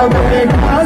I'll be